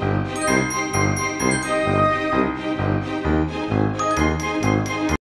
Bye.